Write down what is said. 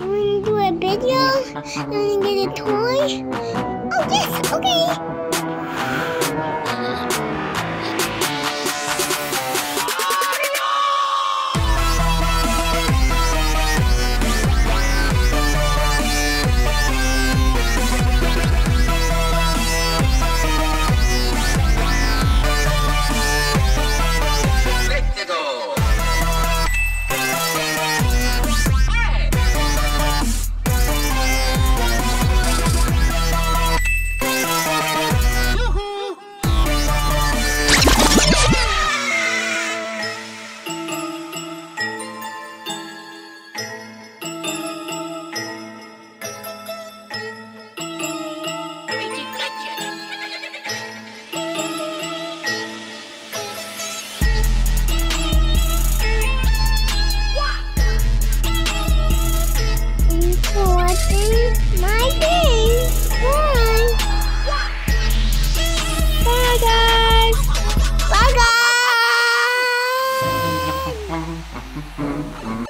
wanna do a video? You wanna get a toy? Oh yes, okay. Mm-hmm.